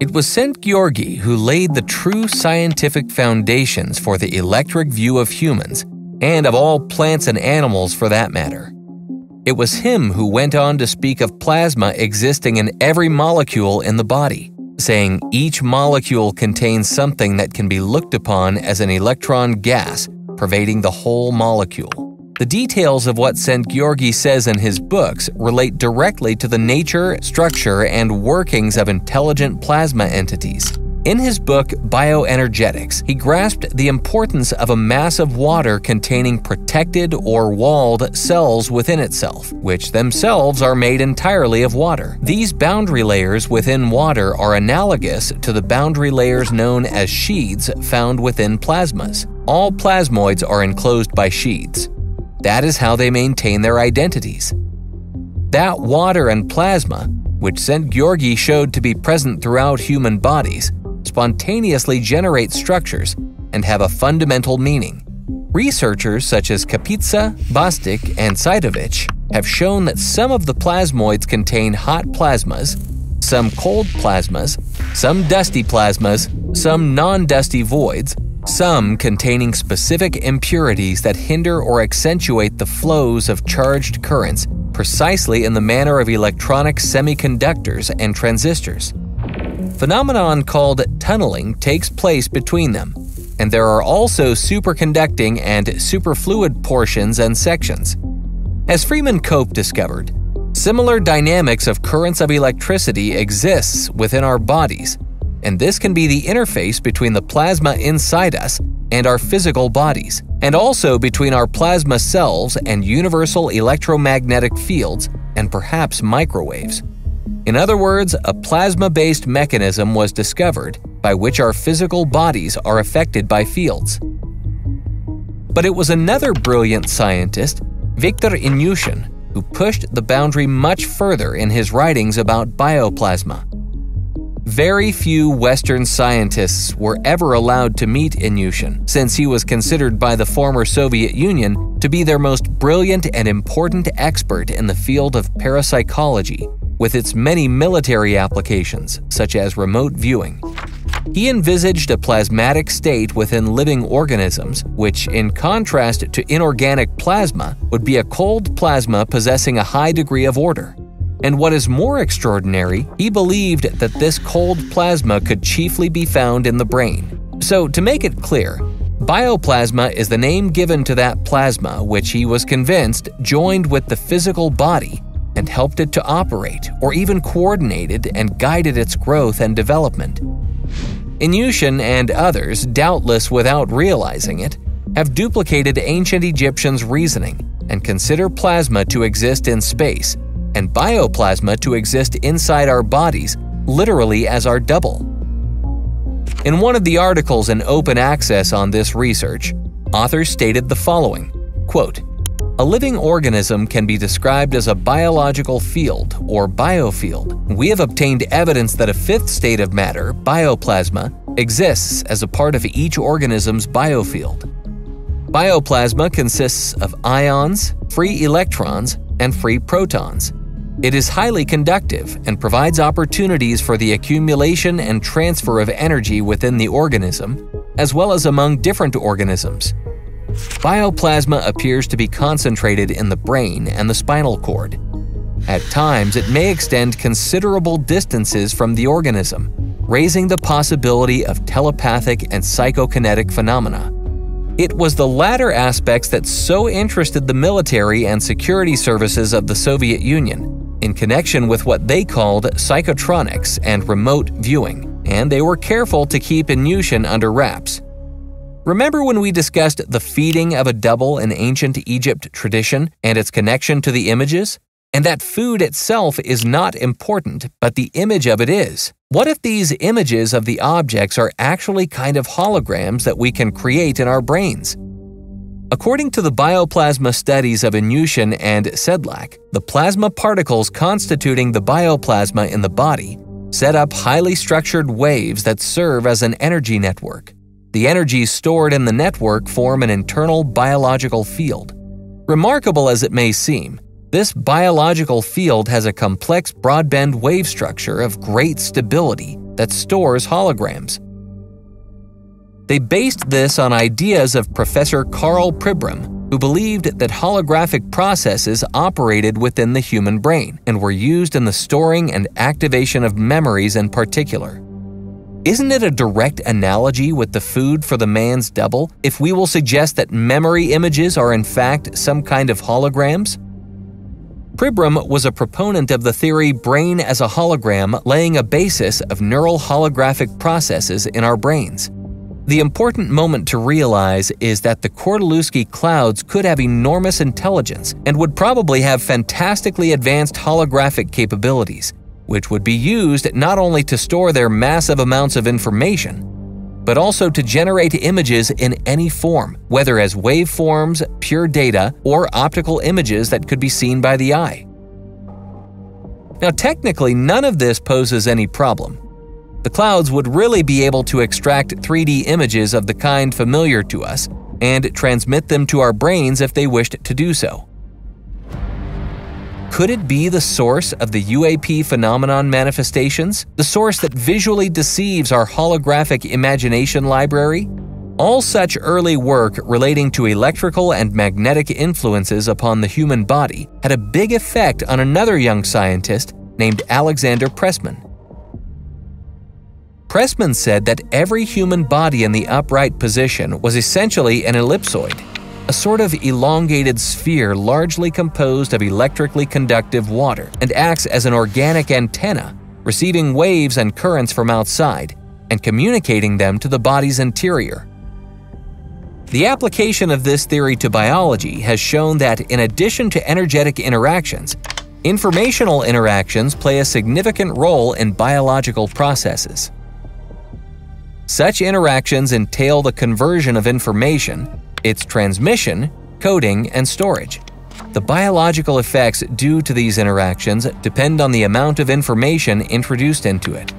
It was Szent-Györgyi who laid the true scientific foundations for the electric view of humans, and of all plants and animals for that matter. It was him who went on to speak of plasma existing in every molecule in the body, saying each molecule contains something that can be looked upon as an electron gas pervading the whole molecule. The details of what Szent-Györgyi says in his books relate directly to the nature, structure, and workings of intelligent plasma entities. In his book Bioenergetics, he grasped the importance of a mass of water containing protected or walled cells within itself, which themselves are made entirely of water. These boundary layers within water are analogous to the boundary layers known as sheaths found within plasmas. All plasmoids are enclosed by sheaths. That is how they maintain their identities. That water and plasma, which Szent-Györgyi showed to be present throughout human bodies, spontaneously generate structures and have a fundamental meaning. Researchers such as Kapitsa, Bostick, and Tsytovich have shown that some of the plasmoids contain hot plasmas, some cold plasmas, some dusty plasmas, some non dusty voids, some containing specific impurities that hinder or accentuate the flows of charged currents precisely in the manner of electronic semiconductors and transistors. Phenomenon called tunneling takes place between them, and there are also superconducting and superfluid portions and sections. As Freeman Cope discovered, similar dynamics of currents of electricity exists within our bodies and this can be the interface between the plasma inside us and our physical bodies, and also between our plasma cells and universal electromagnetic fields and perhaps microwaves. In other words, a plasma based mechanism was discovered by which our physical bodies are affected by fields. But it was another brilliant scientist, Viktor Inyushin, who pushed the boundary much further in his writings about bioplasma. Very few Western scientists were ever allowed to meet Inyushin, since he was considered by the former Soviet Union to be their most brilliant and important expert in the field of parapsychology, with its many military applications, such as remote viewing. He envisaged a plasmatic state within living organisms, which, in contrast to inorganic plasma, would be a cold plasma possessing a high degree of order. And what is more extraordinary, he believed that this cold plasma could chiefly be found in the brain. So, to make it clear, bioplasma is the name given to that plasma which he was convinced joined with the physical body and helped it to operate, or even coordinated and guided its growth and development. Inyushin and others, doubtless without realizing it, have duplicated ancient Egyptians' reasoning and consider plasma to exist in space and bioplasma to exist inside our bodies, literally as our double. In one of the articles in open access on this research, authors stated the following quote, A living organism can be described as a biological field or biofield. We have obtained evidence that a fifth state of matter, bioplasma, exists as a part of each organism's biofield. Bioplasma consists of ions, free electrons, and free protons. It is highly conductive and provides opportunities for the accumulation and transfer of energy within the organism, as well as among different organisms. Bioplasma appears to be concentrated in the brain and the spinal cord. At times, it may extend considerable distances from the organism, raising the possibility of telepathic and psychokinetic phenomena. It was the latter aspects that so interested the military and security services of the Soviet Union in connection with what they called psychotronics and remote viewing, and they were careful to keep Inyushin under wraps. Remember when we discussed the feeding of a double in ancient Egypt tradition and its connection to the images? And that food itself is not important, but the image of it is. What if these images of the objects are actually kind of holograms that we can create in our brains? According to the bioplasma studies of Inyushin and Sedlak, the plasma particles constituting the bioplasma in the body set up highly structured waves that serve as an energy network. The energies stored in the network form an internal biological field. Remarkable as it may seem, this biological field has a complex broadband wave structure of great stability that stores holograms. They based this on ideas of Professor Karl Pribram, who believed that holographic processes operated within the human brain and were used in the storing and activation of memories in particular. Isn't it a direct analogy with the food for the man's double if we will suggest that memory images are in fact some kind of holograms? Pribram was a proponent of the theory brain as a hologram laying a basis of neural holographic processes in our brains. The important moment to realize is that the Kordylewski clouds could have enormous intelligence and would probably have fantastically advanced holographic capabilities, which would be used not only to store their massive amounts of information, but also to generate images in any form, whether as waveforms, pure data, or optical images that could be seen by the eye. Now, technically, none of this poses any problem. The clouds would really be able to extract 3D images of the kind familiar to us and transmit them to our brains if they wished to do so. Could it be the source of the UAP phenomenon manifestations, the source that visually deceives our holographic imagination library? All such early work relating to electrical and magnetic influences upon the human body had a big effect on another young scientist named Alexander Presman. Presman said that every human body in the upright position was essentially an ellipsoid, a sort of elongated sphere largely composed of electrically conductive water and acts as an organic antenna, receiving waves and currents from outside and communicating them to the body's interior. The application of this theory to biology has shown that in addition to energetic interactions, informational interactions play a significant role in biological processes. Such interactions entail the conversion of information, its transmission, coding, and storage. The biological effects due to these interactions depend on the amount of information introduced into it.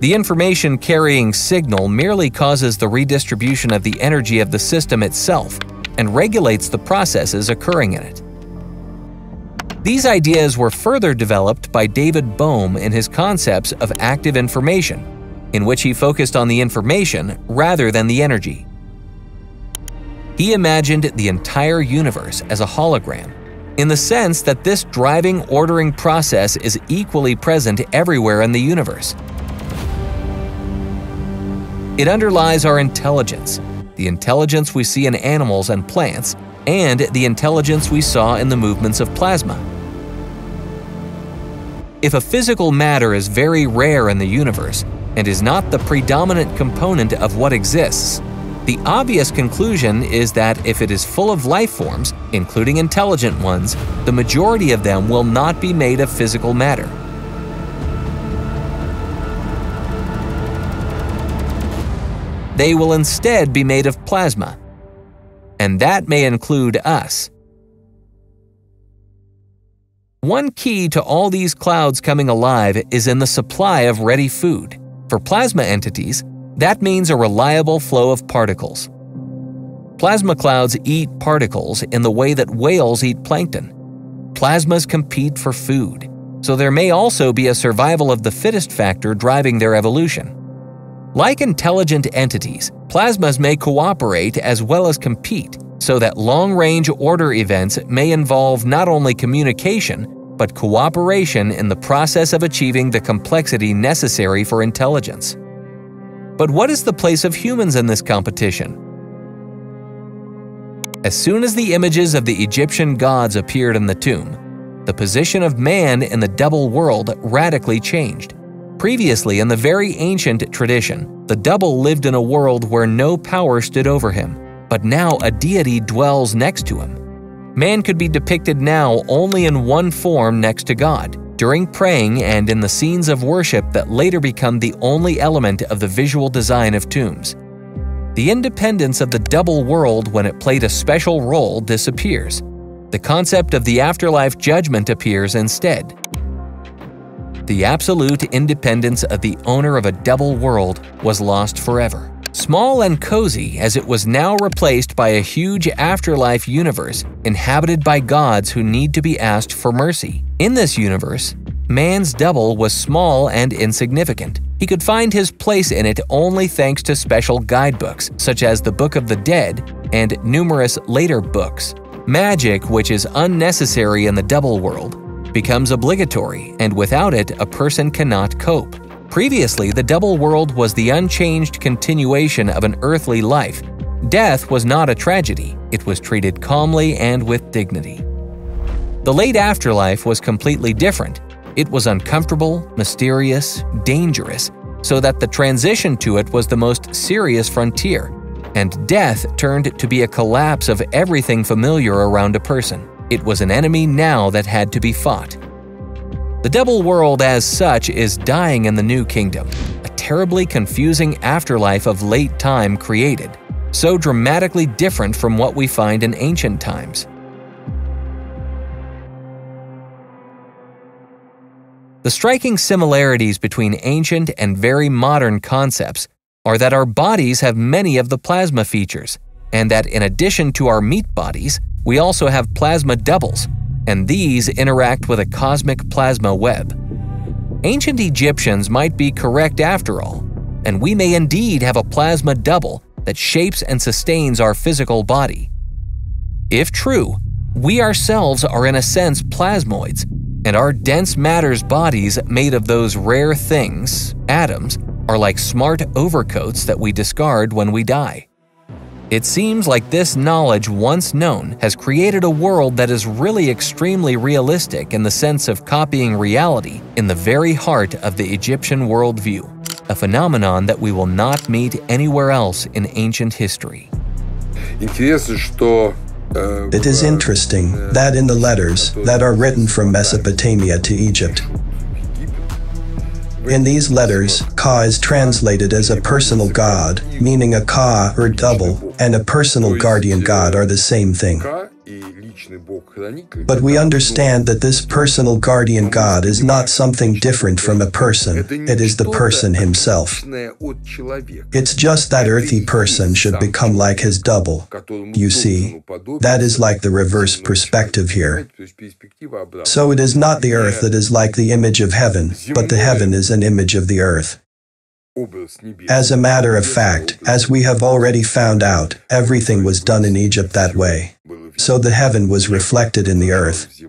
The information carrying signal merely causes the redistribution of the energy of the system itself and regulates the processes occurring in it. These ideas were further developed by David Bohm in his concepts of active information, in which he focused on the information rather than the energy. He imagined the entire universe as a hologram, in the sense that this driving ordering process is equally present everywhere in the universe. It underlies our intelligence, the intelligence we see in animals and plants, and the intelligence we saw in the movements of plasma. If a physical matter is very rare in the universe, and is not the predominant component of what exists. The obvious conclusion is that if it is full of life forms, including intelligent ones, the majority of them will not be made of physical matter. They will instead be made of plasma. And that may include us. One key to all these clouds coming alive is in the supply of ready food. For plasma entities, that means a reliable flow of particles. Plasma clouds eat particles in the way that whales eat plankton. Plasmas compete for food, so there may also be a survival of the fittest factor driving their evolution. Like intelligent entities, plasmas may cooperate as well as compete, so that long range order events may involve not only communication, but cooperation in the process of achieving the complexity necessary for intelligence. But what is the place of humans in this competition? As soon as the images of the Egyptian gods appeared in the tomb, the position of man in the double world radically changed. Previously, in the very ancient tradition, the double lived in a world where no power stood over him, but now a deity dwells next to him. Man could be depicted now only in one form next to God, during praying and in the scenes of worship that later become the only element of the visual design of tombs. The independence of the double world when it played a special role disappears. The concept of the afterlife judgment appears instead. The absolute independence of the owner of a double world was lost forever. Small and cozy as it was now replaced by a huge afterlife universe inhabited by gods who need to be asked for mercy. In this universe, man's double was small and insignificant, He could find his place in it only thanks to special guidebooks, such as the Book of the Dead and numerous later books. Magic, which is unnecessary in the double world, becomes obligatory, and without it, a person cannot cope. Previously, the double world was the unchanged continuation of an earthly life. Death was not a tragedy, it was treated calmly and with dignity. The late afterlife was completely different. It was uncomfortable, mysterious, dangerous, so that the transition to it was the most serious frontier, and death turned to be a collapse of everything familiar around a person. It was an enemy now that had to be fought. The double world, as such, is dying in the new kingdom, a terribly confusing afterlife of late time created, so dramatically different from what we find in ancient times. The striking similarities between ancient and very modern concepts are that our bodies have many of the plasma features, and that in addition to our meat bodies, we also have plasma doubles, and these interact with a cosmic plasma web. Ancient Egyptians might be correct after all, and we may indeed have a plasma double that shapes and sustains our physical body. If true, we ourselves are in a sense plasmoids, and our dense matter's bodies made of those rare things, atoms, are like smart overcoats that we discard when we die. It seems like this knowledge, once known, has created a world that is really extremely realistic in the sense of copying reality in the very heart of the Egyptian worldview, a phenomenon that we will not meet anywhere else in ancient history. It is interesting that in the letters that are written from Mesopotamia to Egypt, in these letters, Ka is translated as a personal god, meaning a Ka or double, and a personal guardian god are the same thing. But we understand that this personal guardian God is not something different from a person, it is the person himself. It's just that earthy person should become like his double. You see, that is like the reverse perspective here. So it is not the earth that is like the image of heaven, but the heaven is an image of the earth. As a matter of fact, as we have already found out, everything was done in Egypt that way. So the heaven was reflected in the earth.